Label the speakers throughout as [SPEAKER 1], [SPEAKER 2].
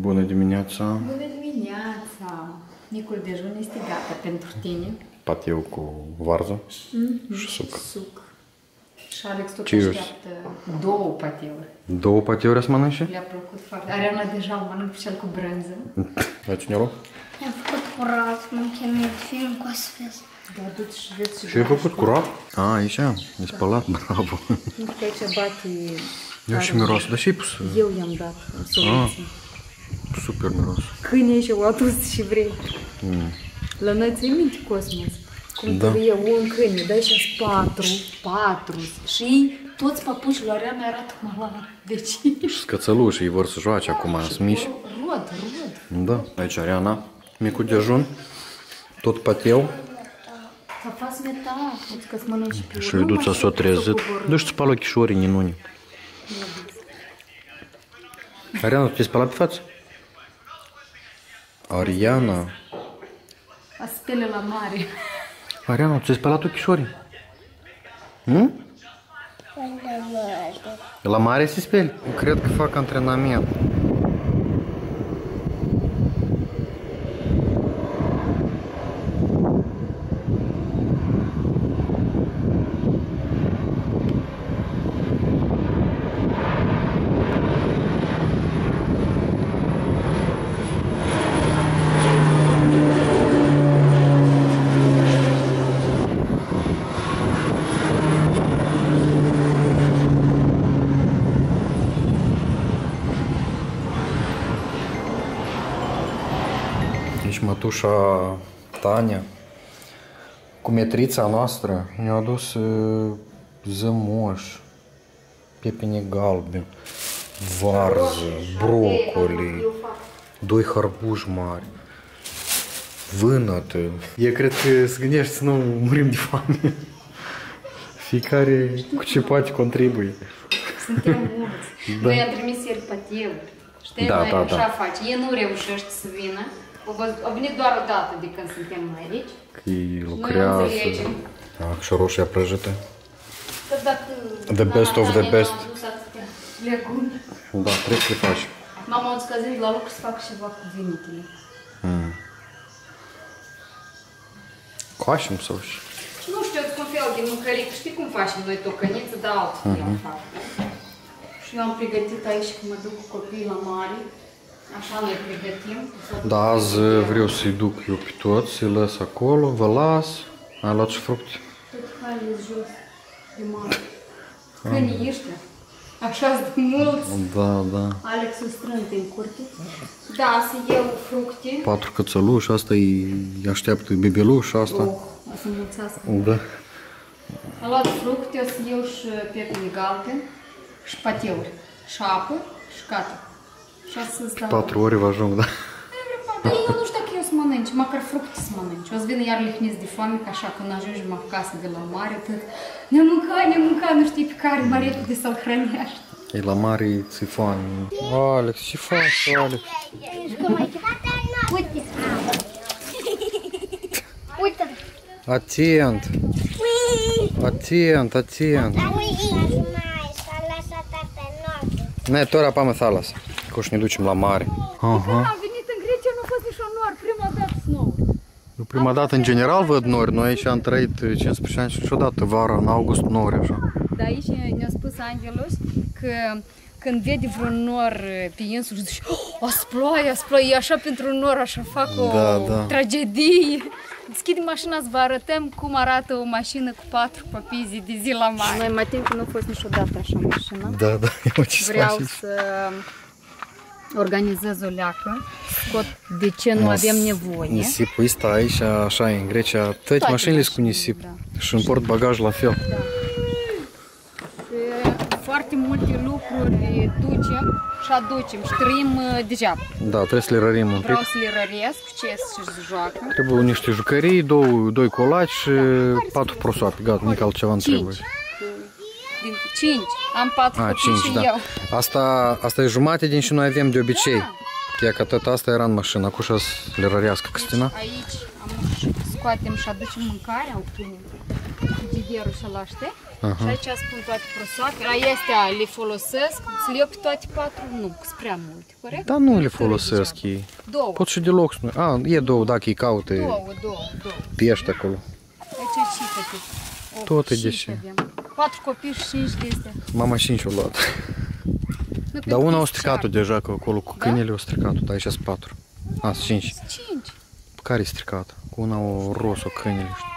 [SPEAKER 1] Bună dimineața!
[SPEAKER 2] Bună dimineața! Micul dejun este gata pentru tine.
[SPEAKER 1] Pateu cu varză și suc.
[SPEAKER 2] Suc. Și Alex tot
[SPEAKER 1] Cheers.
[SPEAKER 2] așteaptă două pateuri.
[SPEAKER 1] Două pateuri să mănânce?
[SPEAKER 2] Le-a plăcut foarte. Ariana deja îl mănâncă pe cel cu brânză.
[SPEAKER 1] La cine rog?
[SPEAKER 3] Am făcut curat, m-am chinuit film cu astfel.
[SPEAKER 2] Dar du-ți și vezi și
[SPEAKER 1] Și ai făcut curat? A, aici, e spălat, bravo.
[SPEAKER 2] Nu că aici bate...
[SPEAKER 1] Eu și miros, dar și pus
[SPEAKER 2] Eu i-am dat în soluție.
[SPEAKER 1] Super miros.
[SPEAKER 2] Câinii și au adus și vrei. La noi ți minte Cosmos. Cum
[SPEAKER 1] Da.
[SPEAKER 2] da. e un câine, dai și patru, patru. Și toți papușii lui Ariana arată cum la vecini.
[SPEAKER 1] Și scățălușii vor să joace acum, sunt mici.
[SPEAKER 2] Rod, rod.
[SPEAKER 1] Da. Aici Ariana, micul dejun, tot pateu
[SPEAKER 2] Să faci metal, poți că să mănânci pe
[SPEAKER 1] și Iuduța s-o trezit. Dă-și spală ochișorii, ninuni. Ariana, tu te-ai spălat pe față? Ariana,
[SPEAKER 2] A spele la mare.
[SPEAKER 1] Ariana, tu ți-ai spălat ochișorii? Nu? La mare se speli? Cred că fac antrenament. Deci mătușa Tania, cu metrița noastră, ne-a adus uh, zămoș, pepene galbeni, varză, brocoli, doi harbuși mari, vânătă. E cred că se gândește să nu murim de foame. Fiecare cu ce poate contribuie.
[SPEAKER 2] Suntem mulți. Noi am trimis ieri pateuri. Știi,
[SPEAKER 1] Da,
[SPEAKER 2] noi
[SPEAKER 1] da,
[SPEAKER 2] așa
[SPEAKER 1] da.
[SPEAKER 2] face. Ei nu reușește să vină. Au văzut- Au venit doar o dată de când suntem noi aici.
[SPEAKER 1] Că ei
[SPEAKER 2] Noi
[SPEAKER 1] lucrează.
[SPEAKER 2] înțelegem.
[SPEAKER 1] Da, și roșia prăjită.
[SPEAKER 2] Că dacă
[SPEAKER 1] The best of the
[SPEAKER 2] Natania
[SPEAKER 1] best.
[SPEAKER 2] a adus atâtea legume.
[SPEAKER 1] Da, trebuie să le faci.
[SPEAKER 2] Mama a zis că zi la lucru să fac ceva cu vinitele.
[SPEAKER 1] Coașem sau și...
[SPEAKER 2] Nu știu, eu un fel de mâncăric. Știi cum facem noi tocăniță, dar altfel
[SPEAKER 1] Mhm.
[SPEAKER 2] uh fac. Și eu am pregătit aici că mă duc cu copiii la mare. Așa noi pregătim.
[SPEAKER 1] Da, azi vreau să-i duc eu pe toți, să-i lăs acolo, vă las. Ai luat și fructe?
[SPEAKER 2] Tot haine jos de mare. Câinii ăștia. așa de mulți.
[SPEAKER 1] Da, da.
[SPEAKER 2] Alex îl strânte în curte. Da, să iau fructe.
[SPEAKER 1] Patru cățăluși, asta îi așteaptă bebeluș, asta.
[SPEAKER 2] Oh, o să mulțească.
[SPEAKER 1] Da.
[SPEAKER 2] Am luat fructe, o să iau și pepene galben și pateuri. Și apă și gata. Și o să-ți dau.
[SPEAKER 1] Patru ori vă ajung, da.
[SPEAKER 2] Dar eu nu știu dacă eu să mănânci, măcar fructe să mănânci. O să vină iar lihniți de foame, că așa când ajungem acasă de la mare, tot ne mânca, ne mânca, nu știi pe care mai repede să-l hrănești.
[SPEAKER 1] E la mare ți foame. Alex, ce faci, Alex?
[SPEAKER 3] Uite! Uite!
[SPEAKER 1] Atent, atent, atent. Ne, tora pa me thalas. Coș ne ducem la mare. Aha.
[SPEAKER 2] Am venit în Grecia, nu a fost nici nor, prima dată snow.
[SPEAKER 1] Eu prima dată, în general, văd nori. Noi aici am trăit 15 ani și niciodată vara, în august, nori așa.
[SPEAKER 2] Dar aici ne-a spus Angelus că când vede vreun nor pe insulă, zice, oh, o sploaie, o sploaie, e așa pentru un nor, așa fac o
[SPEAKER 1] Da, da.
[SPEAKER 2] tragedie. Deschide mașina să vă arătăm cum arată o mașină cu patru copii zi de zi la mare. Noi mai timp că nu a fost niciodată așa mașină.
[SPEAKER 1] Da, da, eu ce să
[SPEAKER 2] Vreau
[SPEAKER 1] faci?
[SPEAKER 2] să organizez o leacă, scot de ce nu avem nevoie.
[SPEAKER 1] Nisipul ăsta aici, așa e, în Grecia, toate mașinile sunt cu nisip. Și în port bagaj la fel.
[SPEAKER 2] Și foarte multe lucruri ducem și aducem și trăim uh, degeaba.
[SPEAKER 1] Da, trebuie să le rărim un pic.
[SPEAKER 2] Vreau să le răresc ce să se joacă.
[SPEAKER 1] Trebuie niște jucării, două, doi colaci și patru prosoape. Gata, nici altceva nu
[SPEAKER 2] Cinci.
[SPEAKER 1] trebuie.
[SPEAKER 2] Din cinci. Am patru
[SPEAKER 1] A,
[SPEAKER 2] copii
[SPEAKER 1] cinci,
[SPEAKER 2] și
[SPEAKER 1] da.
[SPEAKER 2] eu.
[SPEAKER 1] Asta, asta e jumate din ce noi avem de obicei. Chiar că tot asta era în mașină, acum să le rărească Cristina.
[SPEAKER 2] Aici am, scoatem și aducem mâncarea, au câine. frigiderul și ăla, știi? Și aici spun toate prosoapele. Astea le folosesc, ți le iau pe toate patru? Nu, sunt prea multe, corect?
[SPEAKER 1] Dar nu le
[SPEAKER 2] Trebuie
[SPEAKER 1] folosesc
[SPEAKER 2] degeaba.
[SPEAKER 1] ei.
[SPEAKER 2] Două.
[SPEAKER 1] Pot și deloc să nu... A, e două, dacă îi caute
[SPEAKER 2] Două, două, două.
[SPEAKER 1] pești acolo.
[SPEAKER 2] Aici e și câte? Opt,
[SPEAKER 1] Tot e
[SPEAKER 2] cinci
[SPEAKER 1] deși.
[SPEAKER 2] avem. Patru copii și cinci de astea.
[SPEAKER 1] Mama cinci o luat.
[SPEAKER 2] Nu,
[SPEAKER 1] Dar una o
[SPEAKER 2] pentru
[SPEAKER 1] stricat-o
[SPEAKER 2] că
[SPEAKER 1] deja, că acolo cu
[SPEAKER 2] Da?
[SPEAKER 1] câinele o stricat-o, dar aici sunt patru. A, sunt cinci.
[SPEAKER 2] sunt Cinci.
[SPEAKER 1] Care e stricat? Cu una o ros, o câinele, știu.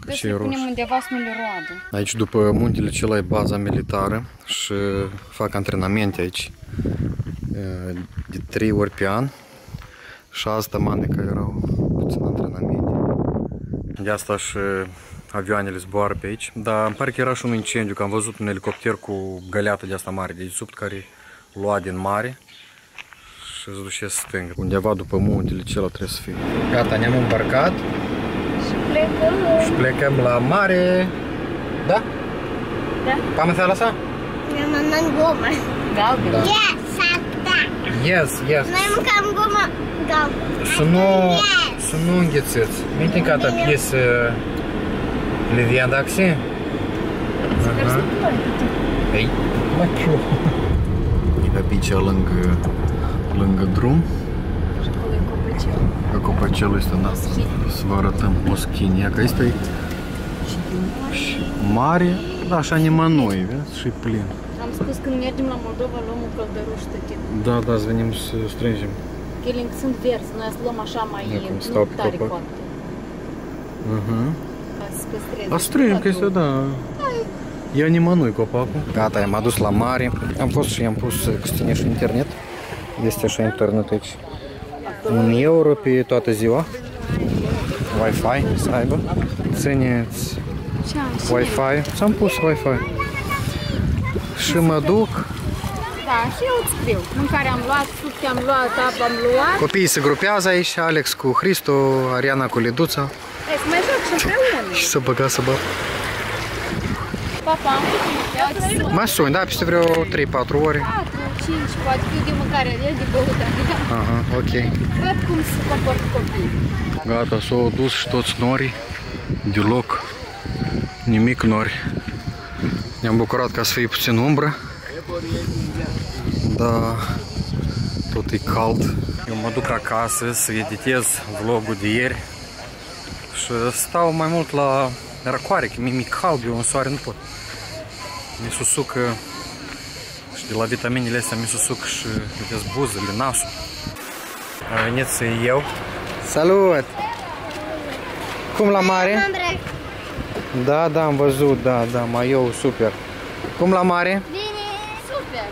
[SPEAKER 2] Trebuie
[SPEAKER 1] ce
[SPEAKER 2] să
[SPEAKER 1] e
[SPEAKER 2] le punem
[SPEAKER 1] roșu?
[SPEAKER 2] undeva să nu le roadă.
[SPEAKER 1] Aici după muntele acela e baza militară și fac antrenamente aici e, de trei ori pe an și asta mane că erau puțin antrenamente. De asta și avioanele zboară pe aici, dar pare că era și un incendiu, că am văzut un elicopter cu găleată de asta mare de sub care lua din mare și îți duce stângă. Undeva după muntele celălalt trebuie să fie. Gata, ne-am îmbarcat.
[SPEAKER 3] Și plecăm.
[SPEAKER 1] Și plecăm la mare. Da?
[SPEAKER 3] Da.
[SPEAKER 1] Pe înțeles asta?
[SPEAKER 3] Ne mâncăm gomă.
[SPEAKER 2] Da, galbenă. Da.
[SPEAKER 3] Yes, asta. Da.
[SPEAKER 1] Yes, yes.
[SPEAKER 3] Noi mâncăm gomă galbenă.
[SPEAKER 1] Să nu, să nu înghețeți. Mi-ai piesă ta piesă Livian Daxi? Ei, mă ciu. Pe aici lângă, lângă drum.
[SPEAKER 2] Acolo e copăcel.
[SPEAKER 1] Că copacelul este na, să vă arătăm moschini. Că este și mare, da, așa nimănui, vezi, și plin.
[SPEAKER 2] Am spus când mergem la Moldova luăm un căldăruș tătit.
[SPEAKER 1] Da, da, să venim să strângem.
[SPEAKER 2] Ele sunt verzi, noi să luăm așa mai
[SPEAKER 1] Ia cum
[SPEAKER 2] nu
[SPEAKER 1] stau pe
[SPEAKER 2] tare
[SPEAKER 1] copac.
[SPEAKER 2] coapte.
[SPEAKER 1] Uh-huh.
[SPEAKER 2] Ca să păstreze.
[SPEAKER 1] A strâng că este, da. Ia nimănui copacul. Gata, am adus la mare. Am fost și am pus că să ține și internet. Este și internet aici. Un euro pe toată ziua. Wi-Fi să aibă. Țineți
[SPEAKER 2] Ce am și
[SPEAKER 1] Wi-Fi. Ți-am pus Wi-Fi. Și mă duc.
[SPEAKER 2] Da, și eu îți scriu. Mâncare am luat, fructe am luat, apă am luat.
[SPEAKER 1] Copiii se grupează aici. Alex cu Hristo, Ariana cu Liduța.
[SPEAKER 2] Hai să mai joc și împreună.
[SPEAKER 1] Și să băga să bă.
[SPEAKER 2] Papa, ia-ți să
[SPEAKER 1] Mai suni, da, peste vreo 3-4 ore.
[SPEAKER 2] 4, 5, poate fi de mâncare, el de băut, adică
[SPEAKER 1] Aha, ok.
[SPEAKER 2] văd cum se comportă copiii.
[SPEAKER 1] Gata, s-au dus și toți norii. Deloc. Nimic nori. Ne-am bucurat ca să fie puțin umbră. Da, tot e cald. Eu mă duc acasă să editez vlogul de ieri și stau mai mult la răcoare, că mi-e cald, eu în soare nu pot. Mi susucă și de la vitaminele astea mi susuc și vedeți buzele, nasul. A venit să eu. Salut! Cum la mare?
[SPEAKER 3] Andrei.
[SPEAKER 1] Da, da, am văzut, da, da, mai eu, super. Cum la mare?
[SPEAKER 3] Bine. Super.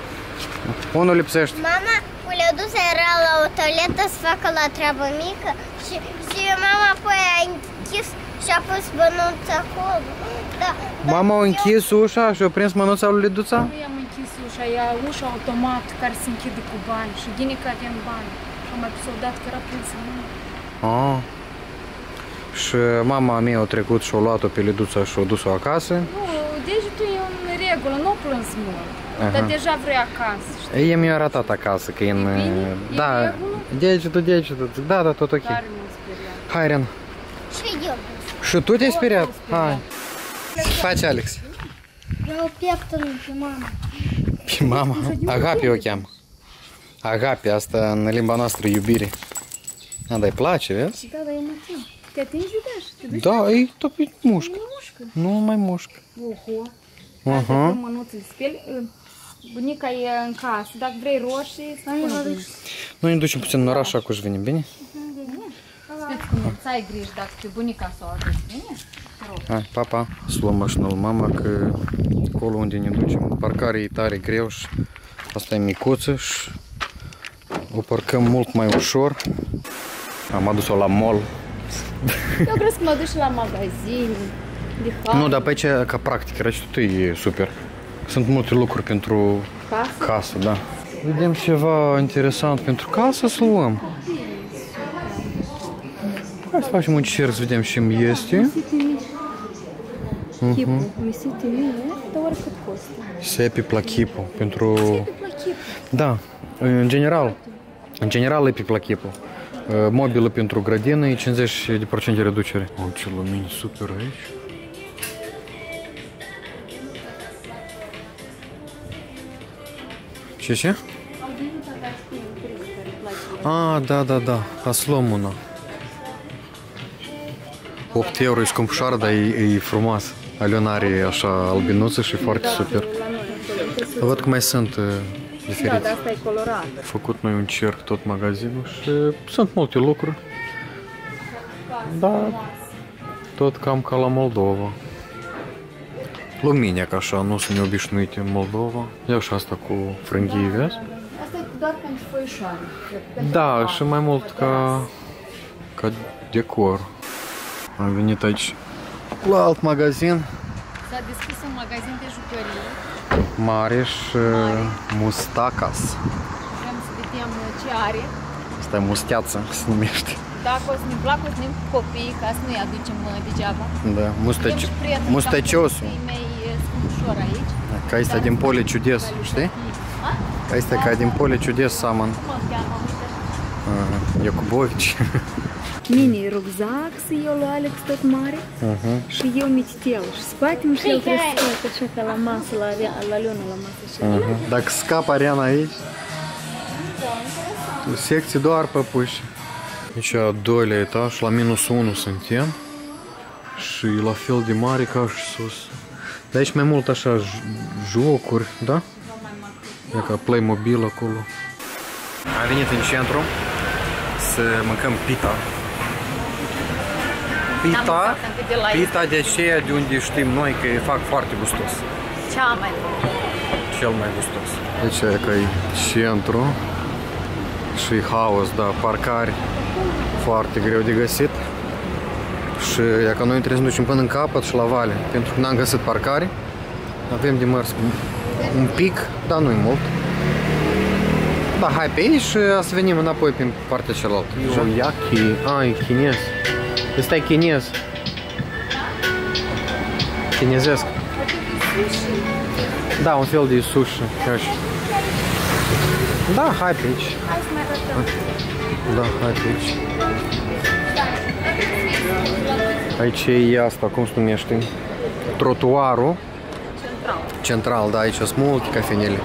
[SPEAKER 1] Unul lipsește.
[SPEAKER 3] Mama cu Ledusa era la o toaletă să facă la treabă mică și, și mama apoi a închis și a pus bănuț acolo. Da.
[SPEAKER 1] Mama a închis ușa și a prins mănuța lui Liduța?
[SPEAKER 2] Nu i-am închis ușa, e ușa automat care se închide cu bani și din că avem bani. Și am mai pus odată că era prinsă în mână.
[SPEAKER 1] Ah. Și mama mea a trecut și a luat-o pe Liduța și a dus-o acasă.
[SPEAKER 2] Nu, degetul e în regulă, nu a plâns mult.
[SPEAKER 1] Aha.
[SPEAKER 2] Dar deja vrei acasă, știi?
[SPEAKER 1] Ei mi-a arătat acasă că e în...
[SPEAKER 2] bine? E
[SPEAKER 1] Da,
[SPEAKER 2] în regulă?
[SPEAKER 1] degetul, degetul. Zic, Da, da, tot ok.
[SPEAKER 2] Tare m-am speriat.
[SPEAKER 1] Hai, Ren.
[SPEAKER 3] Și eu.
[SPEAKER 1] Și tu te-ai speriat?
[SPEAKER 2] speriat.
[SPEAKER 1] Hai. Faci, Alex.
[SPEAKER 3] Eu pieptul pe mama.
[SPEAKER 1] Pe mama. Agape o cheamă. Agape, asta în limba noastră iubire. A, dar îi place, vezi?
[SPEAKER 2] Da, dar e motiv. Te atingi iubești, te duci
[SPEAKER 1] Da, e tot pe mușcă.
[SPEAKER 2] mușcă.
[SPEAKER 1] Nu mai mușcă.
[SPEAKER 2] Oho.
[SPEAKER 1] Aha.
[SPEAKER 2] Asta cu mânuțele speli. Bunica e în casă, dacă vrei roșii, să pună bunica.
[SPEAKER 1] Noi ne ducem puțin în oraș și acum și venim, bine?
[SPEAKER 2] Știți cum e, să ai grijă dacă pe bunica să o aduci, bine? Te rog.
[SPEAKER 1] Hai, papa, să luăm mașina lui mama, că acolo unde ne ducem, parcarea e tare greu și asta e micuță și o parcăm mult mai ușor. Am adus-o la mall.
[SPEAKER 2] Eu cred că mă duci la magazin, de hal,
[SPEAKER 1] Nu, dar pe aici, ca practică, aici tot e super. Sunt multe lucruri pentru
[SPEAKER 2] casă.
[SPEAKER 1] casă, da. Vedem ceva interesant pentru casă să luăm. Hai să facem un cer să vedem ce mi este.
[SPEAKER 2] Chipul, mhm. misite mie, dar oricât costă.
[SPEAKER 1] Sepi
[SPEAKER 2] la chipul, pentru...
[SPEAKER 1] Da, în general, în general e pe la chipul. Uh, Mobilă pentru grădină e 50% reducere. O, ce lumini super aici. Ce ce? A, ah, da, da, da, aslomuna. 8 euro e scumpușoară, dar e, e frumoasă. Aliona are așa albinuță și e foarte super. Văd că mai sunt uh, diferite.
[SPEAKER 2] Da, dar asta e colorat.
[SPEAKER 1] făcut noi un cerc tot magazinul și sunt multe lucruri. Da, tot cam ca la Moldova. Luminiac așa, nu sunt neobișnuite în Moldova. Ia și asta cu frânghii, vezi?
[SPEAKER 2] Asta e doar pentru foișoare.
[SPEAKER 1] Da, și mai mult ca, ca decor. Am venit aici la alt magazin.
[SPEAKER 2] S-a deschis un magazin de jucării.
[SPEAKER 1] Mare și uh, Mare. mustacas.
[SPEAKER 2] Vrem să vedem uh, ce are.
[SPEAKER 1] Asta e musteață, se numește.
[SPEAKER 2] Dacă o să ne placă, o să ne copii, ca să nu-i aducem uh, degeaba.
[SPEAKER 1] Da, mustăci... mustăciosul.
[SPEAKER 2] mei scumpușor aici.
[SPEAKER 1] Da, ca asta da, da. din pole ciudes, știi? Ca asta ca din pole ciudes, Saman.
[SPEAKER 2] Cum îl cheamă?
[SPEAKER 1] Iacubovici.
[SPEAKER 2] mini rucsac să eu lui Alex tot mare
[SPEAKER 1] uh -huh.
[SPEAKER 2] și eu mititel și spatim și el trebuie să scoate așa ca la masă, la, la lună la masă. Așa.
[SPEAKER 1] Uh -huh. Dacă scap arena aici, da, secție doar păpuși. Deci a doilea etaj, la minus 1 suntem și la fel de mare ca și sus. De aici mai mult așa jocuri, da? E ca Playmobil acolo. Am venit în centru să mâncăm pita Pita,
[SPEAKER 2] mâncat încă de la
[SPEAKER 1] pita de aceea de unde știm noi că îi fac foarte gustos.
[SPEAKER 2] Cea mai bună.
[SPEAKER 1] Cel mai gustos. Deci e că e centru și e haos, da, parcari foarte greu de găsit. Și e că noi trebuie să ne ducem până în capăt și la vale, pentru că n-am găsit parcare. Avem de mers un pic, dar nu-i mult. Da, hai pe aici și să venim înapoi pe partea cealaltă. Yaki, a, e chinez. Ăsta e chinez. Chinezesc. Da, un fel de sushi. Chiar și. Da, hai pe aici.
[SPEAKER 2] Hai să mai arătăm.
[SPEAKER 1] Da, hai pe aici. Aici e asta, cum se numește? Trotuarul
[SPEAKER 2] Central.
[SPEAKER 1] central, da, aici sunt multe cafenele.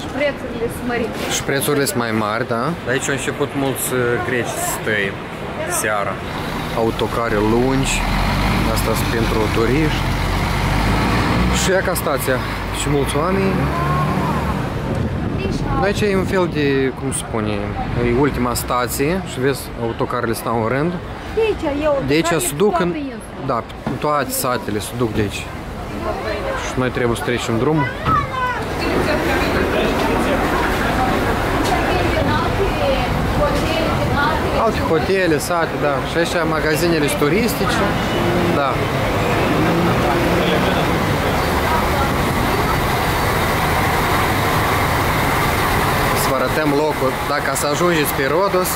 [SPEAKER 2] Și prețurile sunt mărite.
[SPEAKER 1] Și prețurile sunt mai mari, da? De aici au început mulți uh, greci să stăie seara. Autocare lungi, asta sunt pentru turiști. Și ea ca stația. Și mulți oameni. De aici e un fel de, cum se spune, e ultima stație și vezi, autocarele stau în rând.
[SPEAKER 2] De aici eu
[SPEAKER 1] De aici se duc în,
[SPEAKER 2] în...
[SPEAKER 1] da, în toate satele se duc de aici. Și noi trebuie să trecem drumul. Alte hotele, sate, da. Și aici magazinele sunt turistice. Da. Să vă arătăm locul. Dacă să ajungeți pe Rodos,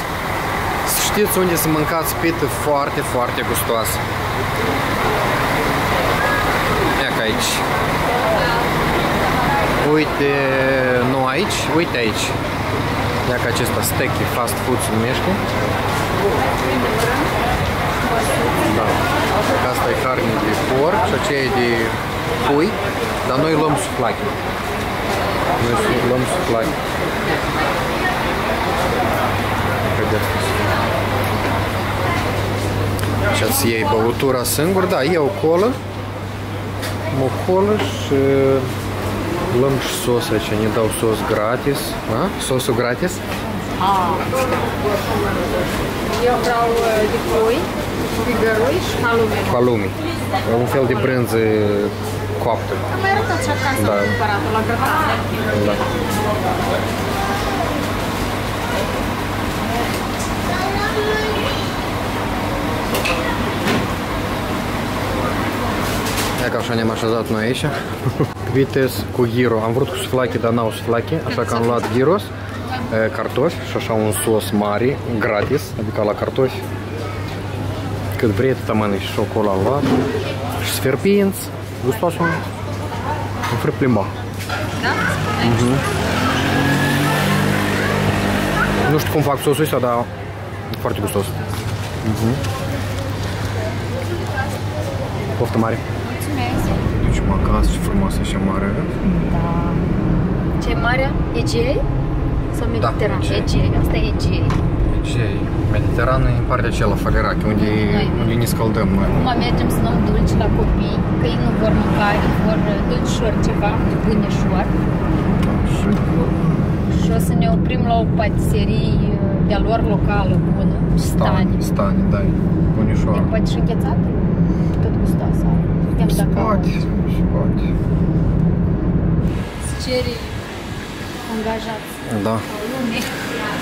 [SPEAKER 1] să știți unde să mâncați pită foarte, foarte gustoasă. Ia ca aici. Uite, nu aici, uite aici. Ia ca acesta steak fast food se numește. Da. Că Asta e carne de porc și aceea e de pui, dar noi luăm suflaki. Noi su- luăm suflaki. Că de asta se- Și ați iei băutura singur, da, iau colă, o colă și luăm și sos aici, ne dau sos gratis, da? Sosul gratis.
[SPEAKER 2] Eu vreau uh, de pui, pigărui și halume.
[SPEAKER 1] Halloumi. E un fel de brânză coaptă.
[SPEAKER 2] Am mai arătat și acasă
[SPEAKER 1] Da.
[SPEAKER 2] am cumpărat la grătar.
[SPEAKER 1] Da. Ia că așa ne-am așezat noi aici. Vitez cu gyro. Am vrut cu suflaki, dar n-au suflaki, așa că am luat gyros, e, cartofi și așa un sos mare, gratis, adică la cartofi. Cât vrei, atâta mănânci și șocolat am luat. Și sferpinți, gustoasă. Un fri plimba.
[SPEAKER 2] Da?
[SPEAKER 1] Nu știu cum fac sosul ăsta, dar e foarte gustos. Mhm. Poftă mare.
[SPEAKER 2] Mulțumesc.
[SPEAKER 1] Deci mă acasă, ce frumoasă și mare.
[SPEAKER 2] Da.
[SPEAKER 4] Ce e marea? Egei? Sau Mediteran?
[SPEAKER 1] Egei.
[SPEAKER 4] Egei. Asta e Egei.
[SPEAKER 1] Ce Mediterană e în partea aceea la Falerache, unde,
[SPEAKER 4] Noi.
[SPEAKER 1] unde ne scăldăm noi.
[SPEAKER 4] Acum mergem să luăm dulci la copii, că ei nu vor mâncare, vor dulcișori ceva, bunișor.
[SPEAKER 1] Și
[SPEAKER 4] Și o să ne oprim la o patiserie de-a lor locală bună, Stani.
[SPEAKER 1] Stani, Stani, da, e bunișoară.
[SPEAKER 4] Poate și înghețată? Tot gustoasă. Vedem
[SPEAKER 1] Se
[SPEAKER 4] dacă
[SPEAKER 1] poate, se poate.
[SPEAKER 4] ceri angajați.
[SPEAKER 1] Da.
[SPEAKER 4] Au lume.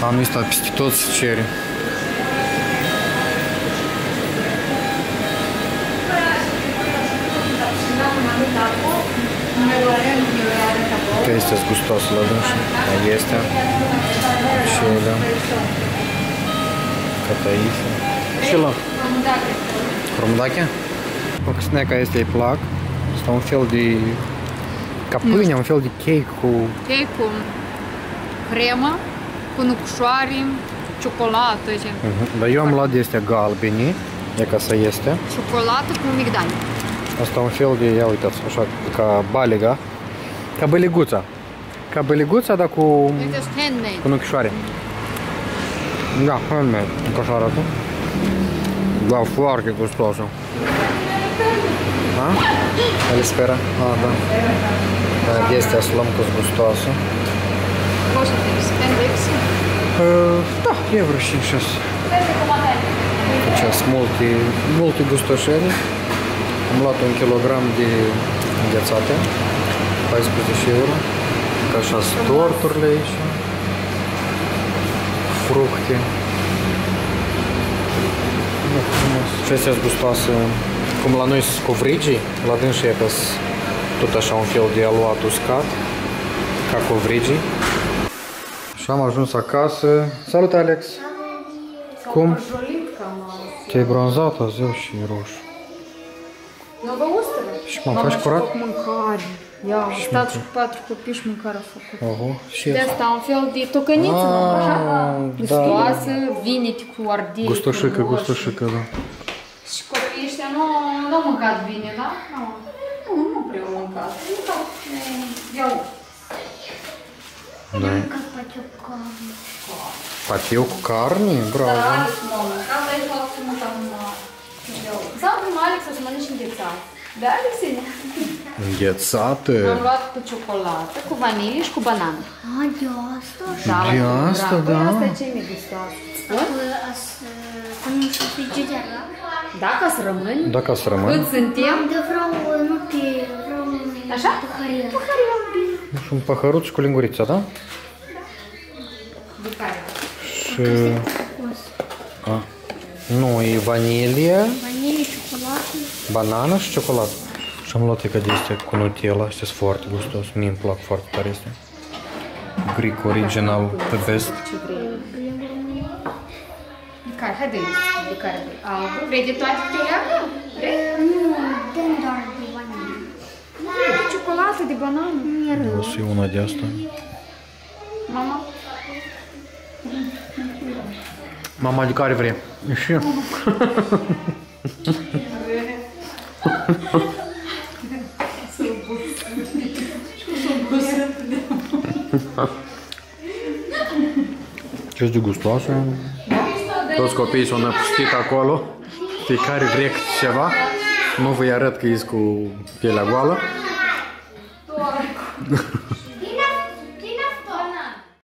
[SPEAKER 1] Anul ăsta peste tot se cere. Că este gustos la dânsul. Mai este. Și da. Cataife. Și la Cromdache? Păcăsneca este îi plac. Este un fel de ca pâine, un fel de cake cu
[SPEAKER 2] Cake cu cremă, cu nucșoare, ciocolată, ce?
[SPEAKER 1] Mhm. Dar eu am luat de astea galbeni, e ca să este.
[SPEAKER 2] Ciocolată cu migdali.
[SPEAKER 1] Asta un fel de, ia uitați, așa, ca balega, ca băliguța. Ca băliguța, dar cu,
[SPEAKER 2] Uite, sunt handmade.
[SPEAKER 1] cu nuchișoare. Da, handmade, încă așa arată. Da, foarte gustoasă. Da? El spera? Ah, da. Da, de astea să luăm că gustoasă.
[SPEAKER 2] Poți să fii handmade.
[SPEAKER 1] Uh, da, евро 5 сейчас. Сейчас multe, multe gustoșeni. Am luat un kilogram de înghețate, 14 euro. Ca așa sunt torturile aici. Fructe. Nu, frumos. Și astea sunt gustoase. cum la noi sunt covrigii, la dânsi e că sunt tot așa un fel de aluat uscat, ca covrigii. Și am ajuns acasă. Salut, Alex! Cum? Te-ai bronzat azi eu și roșu.
[SPEAKER 2] Nu vă ustură?
[SPEAKER 1] Și mă faci curat?
[SPEAKER 2] mâncare. Ia, stați cu patru copii și mâncarea făcut.
[SPEAKER 1] Oho, și
[SPEAKER 2] De
[SPEAKER 1] asta.
[SPEAKER 2] asta un fel de tocăniță, nu?
[SPEAKER 1] Ah,
[SPEAKER 2] Așa?
[SPEAKER 1] da.
[SPEAKER 2] Gustoasă, vinete cu ardei.
[SPEAKER 1] Gustoșică,
[SPEAKER 2] cu roșii.
[SPEAKER 1] gustoșică, da.
[SPEAKER 2] Și copiii ăștia nu, nu au mâncat bine, da? Nu, nu, nu prea au mâncat. Mâncat, eh, iau.
[SPEAKER 1] Da.
[SPEAKER 3] Ca patiocan.
[SPEAKER 1] Patiu cu carne? Bravo.
[SPEAKER 2] Da, Alex m-a mâncat, dar eu să mâncat numai. iau. Sau prima Alex o să mănânci înghețat. Da, Alexine?
[SPEAKER 1] Înghețată.
[SPEAKER 2] Am luat cu ciocolată, cu vanilie și cu banană.
[SPEAKER 3] A, de asta?
[SPEAKER 2] Da,
[SPEAKER 1] De
[SPEAKER 2] la
[SPEAKER 1] asta,
[SPEAKER 2] grab. Păi
[SPEAKER 1] da.
[SPEAKER 2] Asta e ce mi gustoasă.
[SPEAKER 3] Să nu știu frigideră.
[SPEAKER 2] Da, ca să rămâni.
[SPEAKER 1] Dacă să rămân.
[SPEAKER 2] Cât suntem?
[SPEAKER 3] Am de vreau, nu pe, vreau
[SPEAKER 2] Așa?
[SPEAKER 3] păhărie.
[SPEAKER 1] Și un paharuț cu lingurița, da?
[SPEAKER 2] De care?
[SPEAKER 1] Și... A. Nu, e vanilie,
[SPEAKER 3] Vanilie, ciocolată.
[SPEAKER 1] banană și ciocolată. Și am luat ca de astea cu Nutella, astea sunt foarte gustos. Mie îmi plac foarte tare astea. Greek original, the best.
[SPEAKER 2] Ce vrei? De care? Haide, de care vrei? Albă? Vrei de toate câteodată? Vrei?
[SPEAKER 3] Nu, dăm doar de vanilie.
[SPEAKER 2] Vrei de ciocolată, de banană?
[SPEAKER 1] O să iau una de asta.
[SPEAKER 2] Mama?
[SPEAKER 1] Mama, de care vrei? Și eu. Ce de gustoasă. Toți copiii s-au năpustit acolo. Fiecare vrea câte ceva. Nu vă arăt că ești cu pielea goală.